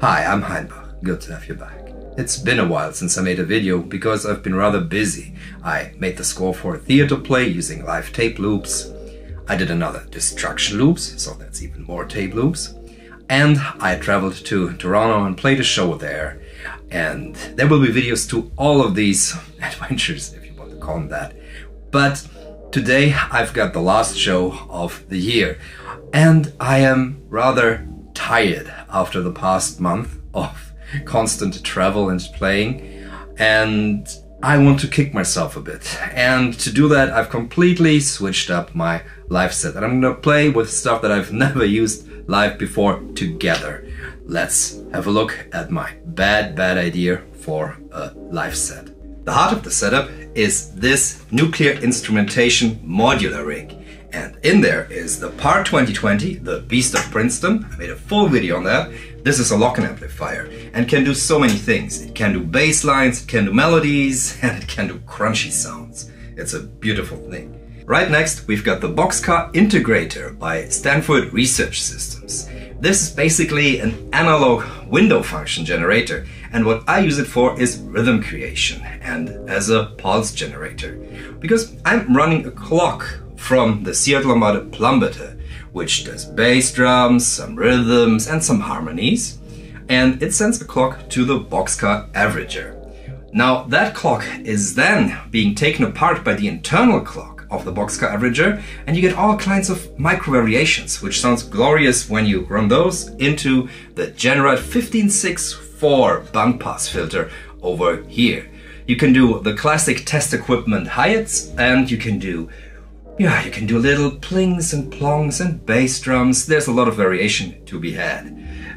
Hi, I'm Hainbach. Good to have you back. It's been a while since I made a video because I've been rather busy. I made the score for a theater play using live tape loops. I did another Destruction loops, so that's even more tape loops. And I traveled to Toronto and played a show there. And there will be videos to all of these adventures, if you want to call them that. But today I've got the last show of the year. And I am rather tired after the past month of constant travel and playing. And I want to kick myself a bit. And to do that, I've completely switched up my live set. And I'm gonna play with stuff that I've never used live before together. Let's have a look at my bad, bad idea for a live set. The heart of the setup is this nuclear instrumentation modular rig. And in there is the PAR 2020, the Beast of Princeton. I made a full video on that. This is a lock-in amplifier and can do so many things. It can do bass lines, it can do melodies, and it can do crunchy sounds. It's a beautiful thing. Right next, we've got the Boxcar Integrator by Stanford Research Systems. This is basically an analog window function generator, and what I use it for is rhythm creation and as a pulse generator. Because I'm running a clock from the Seattle Armada Plumbutter, which does bass drums, some rhythms, and some harmonies, and it sends a clock to the Boxcar Averager. Now, that clock is then being taken apart by the internal clock of the Boxcar Averager, and you get all kinds of micro variations, which sounds glorious when you run those into the GenRad 1564 bandpass filter over here. You can do the classic test equipment hi-hats, and you can do yeah, you can do little plings and plongs and bass drums. There's a lot of variation to be had.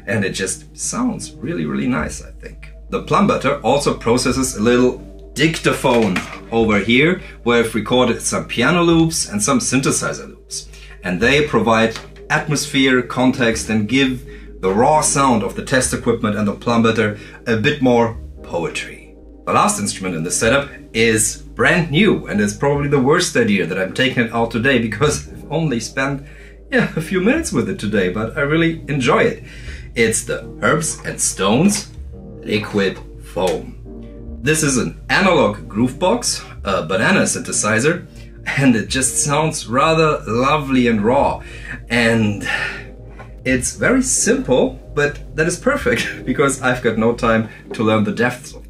And it just sounds really, really nice, I think. The Plumbutter also processes a little dictaphone over here where I've recorded some piano loops and some synthesizer loops. And they provide atmosphere, context and give the raw sound of the test equipment and the Plumbutter a bit more poetry. The last instrument in the setup is brand new and it's probably the worst idea that I'm taking it out today because I've only spent yeah, a few minutes with it today, but I really enjoy it. It's the Herbs and Stones Liquid Foam. This is an analog groovebox, a banana synthesizer, and it just sounds rather lovely and raw. And it's very simple, but that is perfect because I've got no time to learn the depths of.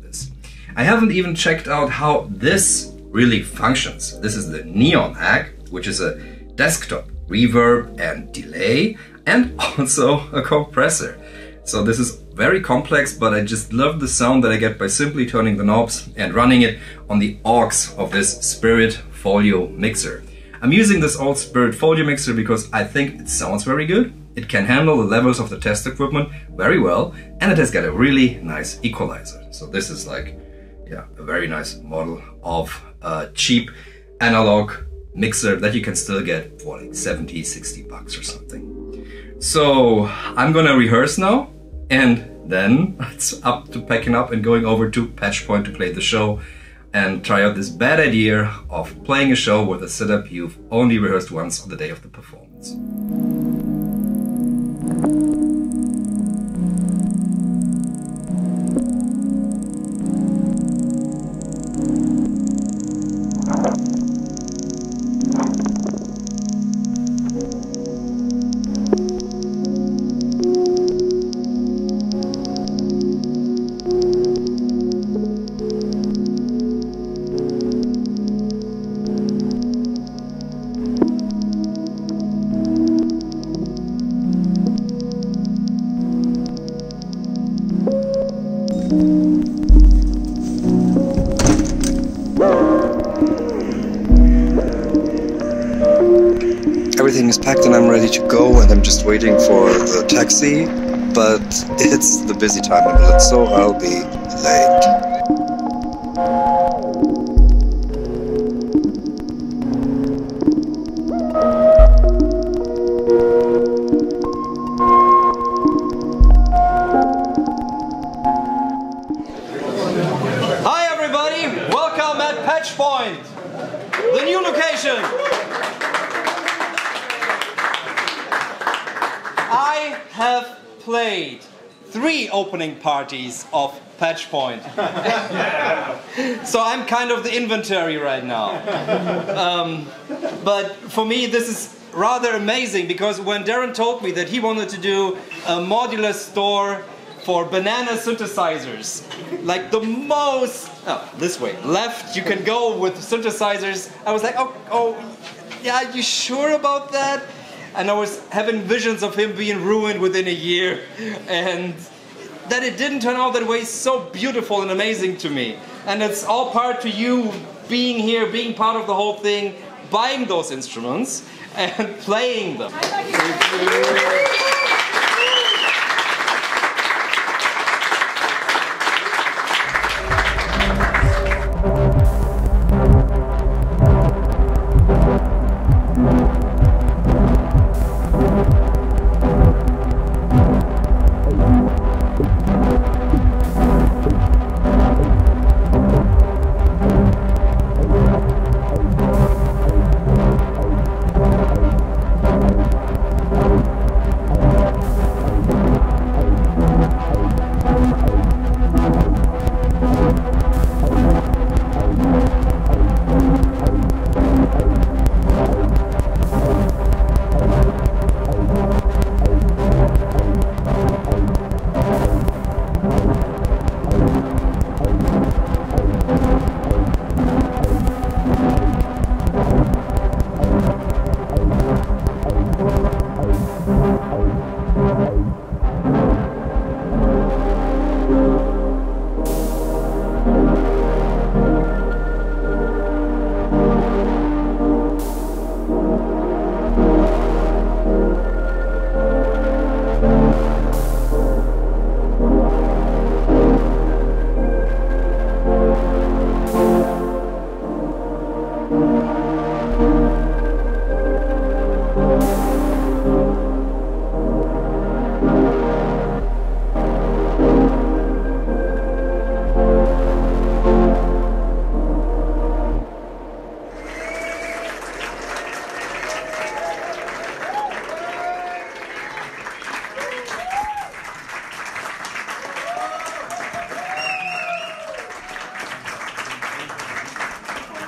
I haven't even checked out how this really functions. This is the Neon Egg, which is a desktop reverb and delay, and also a compressor. So this is very complex, but I just love the sound that I get by simply turning the knobs and running it on the aux of this Spirit Folio mixer. I'm using this old Spirit Folio mixer because I think it sounds very good. It can handle the levels of the test equipment very well, and it has got a really nice equalizer. So this is like, yeah, a very nice model of a cheap analog mixer that you can still get for like 70, 60 bucks or something. So I'm gonna rehearse now and then it's up to packing up and going over to Patchpoint to play the show and try out this bad idea of playing a show with a setup you've only rehearsed once on the day of the performance. Everything is packed and I'm ready to go and I'm just waiting for the taxi, but it's the busy time in Berlin, so I'll be late. Have played three opening parties of Patch Point. so I'm kind of the inventory right now. Um, but for me, this is rather amazing because when Darren told me that he wanted to do a modular store for banana synthesizers, like the most, oh, this way, left you can go with synthesizers, I was like, oh, oh, yeah, you sure about that? And I was having visions of him being ruined within a year. And that it didn't turn out that way is so beautiful and amazing to me. And it's all part to you being here, being part of the whole thing, buying those instruments and playing them.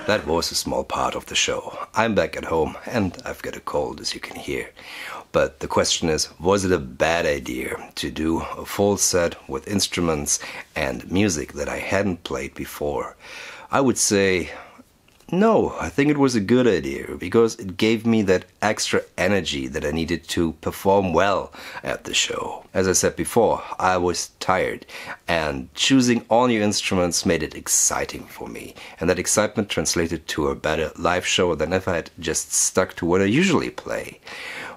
That was a small part of the show. I'm back at home and I've got a cold, as you can hear. But the question is was it a bad idea to do a full set with instruments and music that I hadn't played before? I would say no, I think it was a good idea because it gave me that extra energy that I needed to perform well at the show. As I said before, I was tired and choosing all new instruments made it exciting for me. And that excitement translated to a better live show than if I had just stuck to what I usually play.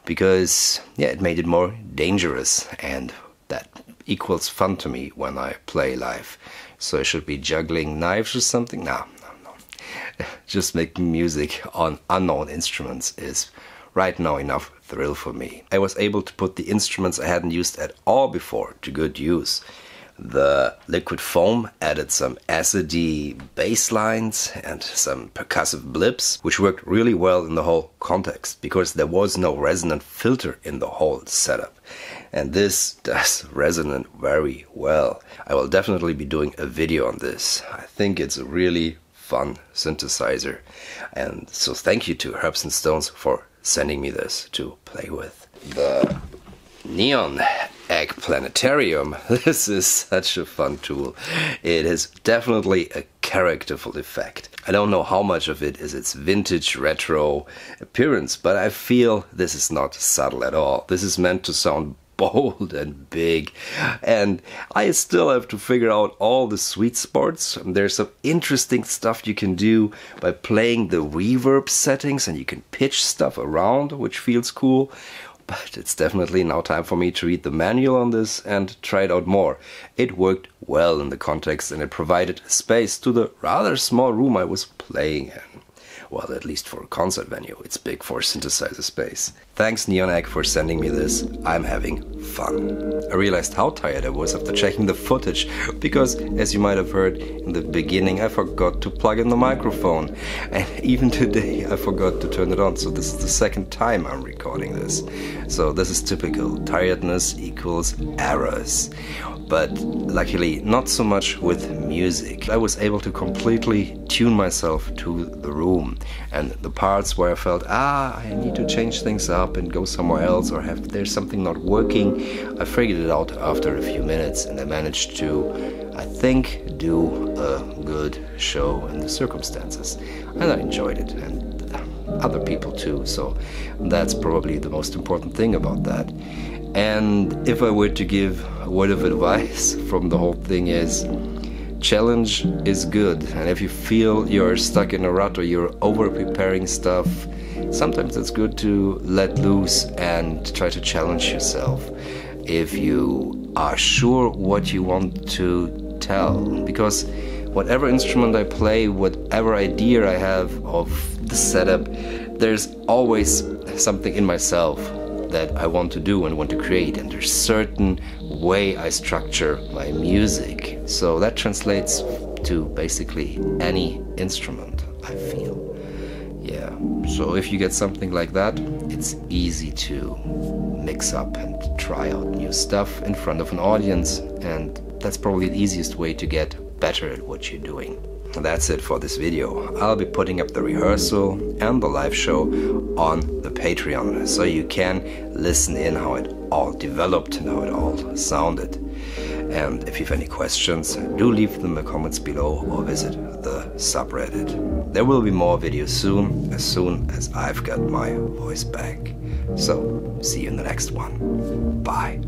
Because, yeah, it made it more dangerous and that equals fun to me when I play live. So I should be juggling knives or something? No, just making music on unknown instruments is right now enough thrill for me. I was able to put the instruments I hadn't used at all before to good use. The liquid foam added some acidy bass lines and some percussive blips, which worked really well in the whole context because there was no resonant filter in the whole setup. And this does resonate very well. I will definitely be doing a video on this. I think it's a really fun synthesizer. And so thank you to Herbs and Stones for sending me this to play with. The Neon Egg Planetarium. This is such a fun tool. It is definitely a characterful effect. I don't know how much of it is its vintage retro appearance, but I feel this is not subtle at all. This is meant to sound bold and big. And I still have to figure out all the sweet spots. There's some interesting stuff you can do by playing the reverb settings and you can pitch stuff around, which feels cool. But it's definitely now time for me to read the manual on this and try it out more. It worked well in the context and it provided space to the rather small room I was playing in. Well, at least for a concert venue, it's big for synthesizer space. Thanks Neon Egg for sending me this. I'm having fun. I realized how tired I was after checking the footage because, as you might have heard in the beginning, I forgot to plug in the microphone. And even today, I forgot to turn it on. So, this is the second time I'm recording this. So, this is typical. Tiredness equals errors but luckily not so much with music. I was able to completely tune myself to the room and the parts where I felt, ah, I need to change things up and go somewhere else or have there's something not working. I figured it out after a few minutes and I managed to, I think, do a good show in the circumstances. And I enjoyed it and other people too. So that's probably the most important thing about that. And if I were to give a word of advice from the whole thing is challenge is good. And if you feel you're stuck in a rut or you're over preparing stuff, sometimes it's good to let loose and try to challenge yourself. If you are sure what you want to tell, because whatever instrument I play, whatever idea I have of the setup, there's always something in myself that I want to do and want to create, and there's certain way I structure my music. So that translates to basically any instrument, I feel. Yeah, so if you get something like that, it's easy to mix up and try out new stuff in front of an audience, and that's probably the easiest way to get better at what you're doing. That's it for this video. I'll be putting up the rehearsal and the live show on the Patreon so you can listen in how it all developed and how it all sounded. And if you have any questions, do leave them in the comments below or visit the subreddit. There will be more videos soon, as soon as I've got my voice back. So, see you in the next one. Bye.